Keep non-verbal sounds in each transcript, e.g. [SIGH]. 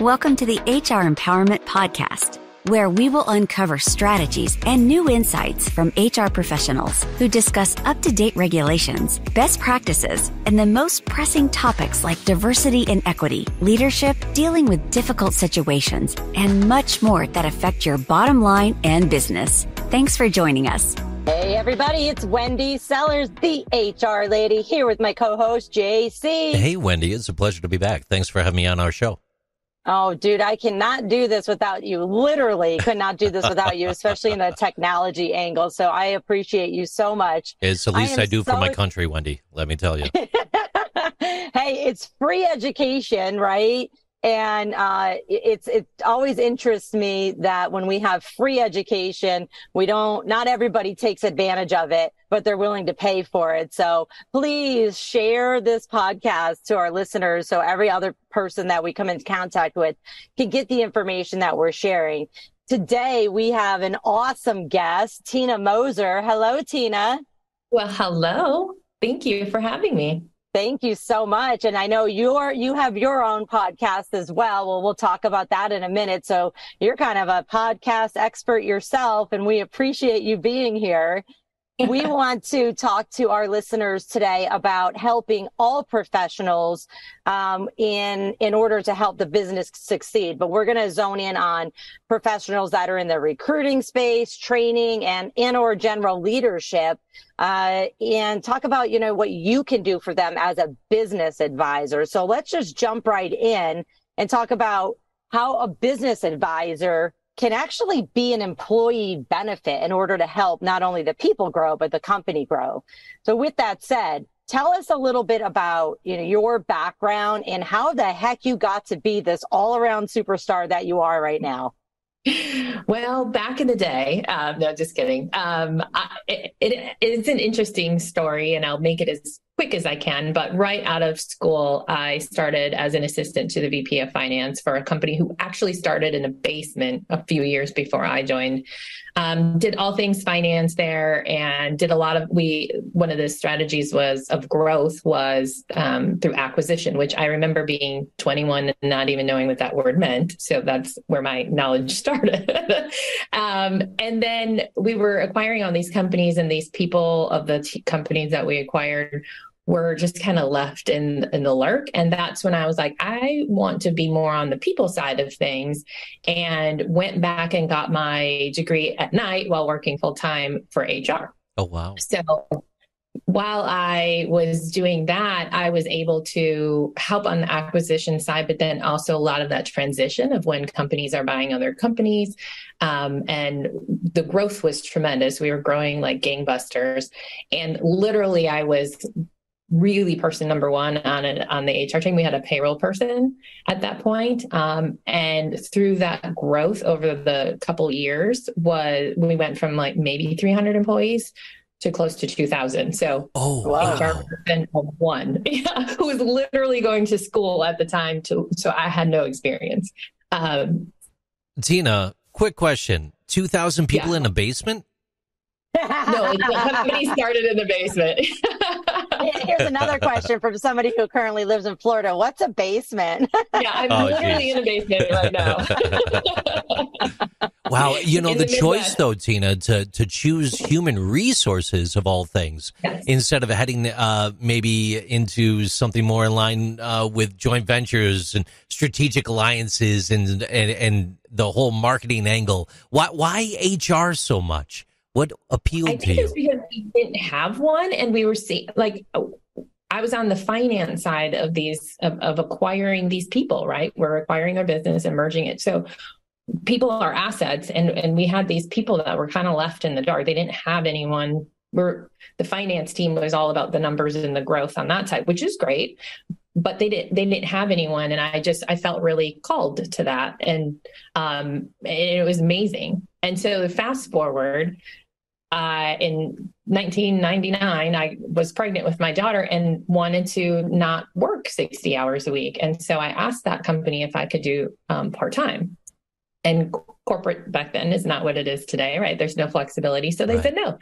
Welcome to the HR Empowerment Podcast, where we will uncover strategies and new insights from HR professionals who discuss up to date regulations, best practices, and the most pressing topics like diversity and equity, leadership, dealing with difficult situations, and much more that affect your bottom line and business. Thanks for joining us. Hey, everybody, it's Wendy Sellers, the HR lady, here with my co host, JC. Hey, Wendy, it's a pleasure to be back. Thanks for having me on our show. Oh, dude, I cannot do this without you. Literally could not do this without you, [LAUGHS] especially in the technology angle. So I appreciate you so much. It's the least I, I do so for my [LAUGHS] country, Wendy. Let me tell you. hey, it's free education, right? And uh, it's it always interests me that when we have free education we don't not everybody takes advantage of it but they're willing to pay for it. So please share this podcast to our listeners so every other person that we come into contact with can get the information that we're sharing. Today we have an awesome guest tina moser. Hello tina. Well hello. Thank you for having me Thank you so much. And I know you're, you have your own podcast as well. Well, we'll talk about that in a minute. So you're kind of a podcast expert yourself and we appreciate you being here we want to talk to our listeners today about helping all professionals um, in in order to help the business succeed. But we're going to zone in on professionals that are in the recruiting space, training, and in or general leadership, uh, and talk about you know what you can do for them as a business advisor. So let's just jump right in and talk about how a business advisor can actually be an employee benefit in order to help not only the people grow, but the company grow. So with that said, tell us a little bit about you know your background and how the heck you got to be this all around superstar that you are right now well, back in the day, um, no, just kidding. Um, I, it, it, it's an interesting story, and I'll make it as quick as I can. But right out of school, I started as an assistant to the VP of Finance for a company who actually started in a basement a few years before I joined. Um, did all things finance there, and did a lot of we. One of the strategies was of growth was um, through acquisition, which I remember being 21 and not even knowing what that word meant. So that's where my knowledge [LAUGHS] started um, and then we were acquiring all these companies, and these people of the t- companies that we acquired were just kind of left in in the lurk and that's when i was like i want to be more on the people side of things and went back and got my degree at night while working full time for hr oh wow so while I was doing that, I was able to help on the acquisition side, but then also a lot of that transition of when companies are buying other companies. Um, and the growth was tremendous. We were growing like gangbusters. And literally, I was really person number one on it on the HR team. We had a payroll person at that point. Um, and through that growth over the couple years was we went from like maybe 300 employees to close to 2000. So, oh, wow. one [LAUGHS] yeah, who was literally going to school at the time. To, so I had no experience. Um, Tina, quick question 2,000 people yeah. in a basement? [LAUGHS] no, somebody started in the basement. [LAUGHS] [LAUGHS] Here's another question from somebody who currently lives in Florida. What's a basement? yeah, I'm [LAUGHS] oh, literally geez. in a basement right now. [LAUGHS] wow, you know the, the choice though, Tina, to to choose human resources of all things yes. instead of heading uh, maybe into something more in line uh, with joint ventures and strategic alliances and and and the whole marketing angle. Why why HR so much? What appealed I think to it's because we didn't have one, and we were seeing like I was on the finance side of these of, of acquiring these people. Right, we're acquiring their business and merging it. So people are assets, and and we had these people that were kind of left in the dark. They didn't have anyone. We're the finance team was all about the numbers and the growth on that side, which is great but they didn't they didn't have anyone and i just i felt really called to that and um and it was amazing and so fast forward uh, in 1999, I was pregnant with my daughter and wanted to not work 60 hours a week. And so I asked that company if I could do um, part time. And corporate back then is not what it is today, right? There's no flexibility. So they right. said no.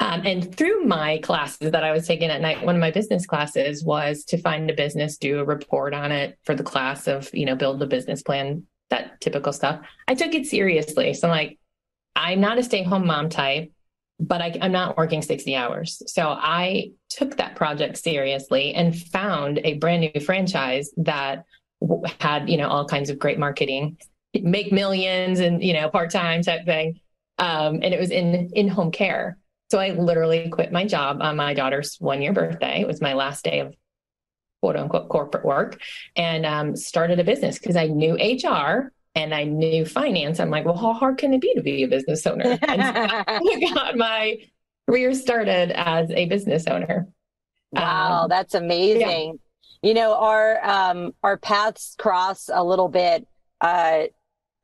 Um, and through my classes that I was taking at night, one of my business classes was to find a business, do a report on it for the class of, you know, build a business plan, that typical stuff. I took it seriously. So I'm like, I'm not a stay home mom type, but I, I'm not working 60 hours. So I took that project seriously and found a brand new franchise that had, you know, all kinds of great marketing, make millions and, you know, part time type thing. Um, and it was in in home care. So I literally quit my job on my daughter's one year birthday. It was my last day of quote unquote corporate work and um, started a business because I knew HR and I knew finance. I'm like, well, how hard can it be to be a business owner? [LAUGHS] And I got my career started as a business owner. Wow, um, that's amazing. Yeah. You know, our um, our paths cross a little bit. Uh,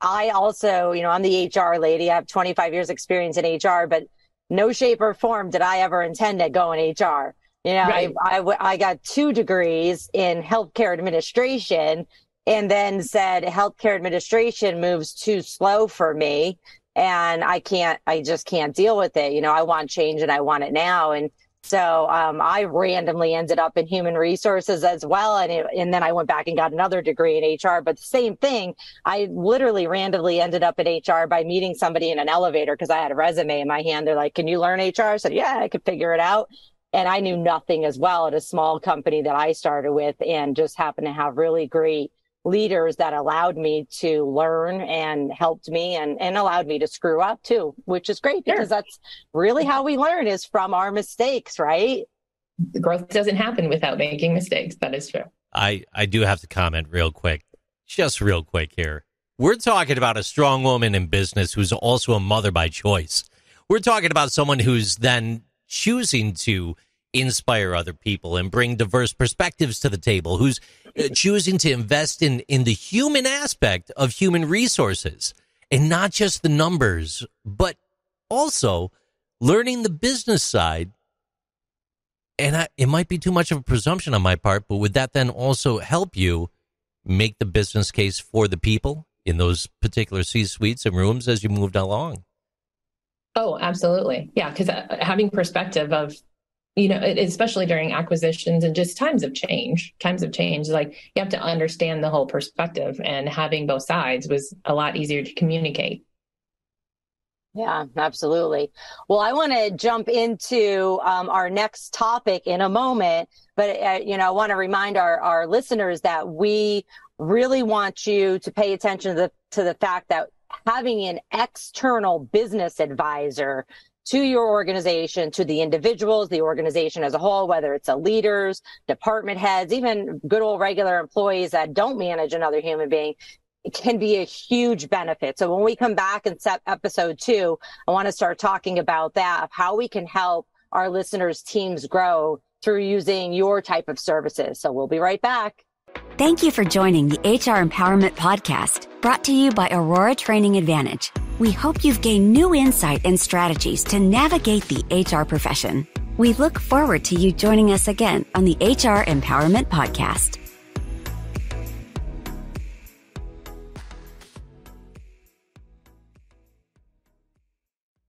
I also, you know, I'm the HR lady. I have 25 years experience in HR, but no shape or form did I ever intend to go in HR. You know, right. I, I, I got two degrees in healthcare administration and then said healthcare administration moves too slow for me and I can't, I just can't deal with it. You know, I want change and I want it now. And so um, I randomly ended up in human resources as well. And, it, and then I went back and got another degree in HR. But the same thing, I literally randomly ended up in HR by meeting somebody in an elevator because I had a resume in my hand. They're like, Can you learn HR? I said, Yeah, I could figure it out. And I knew nothing as well at a small company that I started with and just happened to have really great leaders that allowed me to learn and helped me and, and allowed me to screw up too, which is great because sure. that's really how we learn is from our mistakes, right? The growth doesn't happen without making mistakes. That is true. I, I do have to comment real quick, just real quick here. We're talking about a strong woman in business who's also a mother by choice. We're talking about someone who's then choosing to inspire other people and bring diverse perspectives to the table, who's uh, choosing to invest in, in the human aspect of human resources and not just the numbers, but also learning the business side. And I, it might be too much of a presumption on my part, but would that then also help you make the business case for the people in those particular C suites and rooms as you moved along? Oh, absolutely. Yeah. Because uh, having perspective of you know, especially during acquisitions and just times of change, times of change, like you have to understand the whole perspective and having both sides was a lot easier to communicate. Yeah, absolutely. Well, I want to jump into um, our next topic in a moment, but uh, you know, I want to remind our our listeners that we really want you to pay attention to the to the fact that having an external business advisor to your organization, to the individuals, the organization as a whole, whether it's a leaders, department heads, even good old regular employees that don't manage another human being, it can be a huge benefit. So when we come back in episode two, I want to start talking about that of how we can help our listeners' teams grow through using your type of services. So we'll be right back. Thank you for joining the HR Empowerment Podcast, brought to you by Aurora Training Advantage. We hope you've gained new insight and strategies to navigate the HR profession. We look forward to you joining us again on the HR Empowerment Podcast.